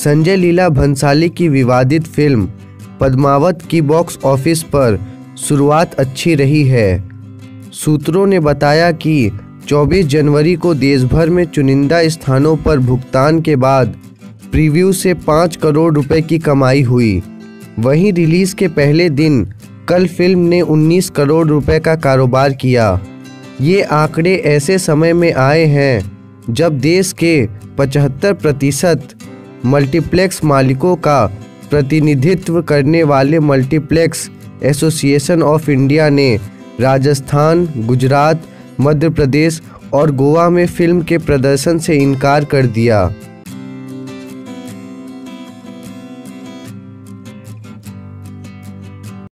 संजय लीला भंसाली की विवादित फ़िल्म पद्मावत की बॉक्स ऑफ़िस पर शुरुआत अच्छी रही है। सूत्रों ने बताया कि 24 जनवरी को देश भर में चुनिंदा स्थानों पर भुगतान के बाद प्रीव्यू से 5 करोड़ रुपए की कमाई हुई। वहीं रिलीज़ के पहले दिन कल फ़िल्म ने 19 करोड़ रुपए का कारोबार किया। ये आंकड़े ऐसे समय में आए हैं जब देश के 75 प्रतिशत मल्टीप्लेक्स मालिकों का प्रतिनिधित्व करने वाले मल्टीप्लेक्स एसोसिएशन ऑफ़ इंडिया ने राजस्थान, गुजरात, मध्य प्रदेश और गोवा में फ़िल्म के प्रदर्शन से इनकार कर दिया।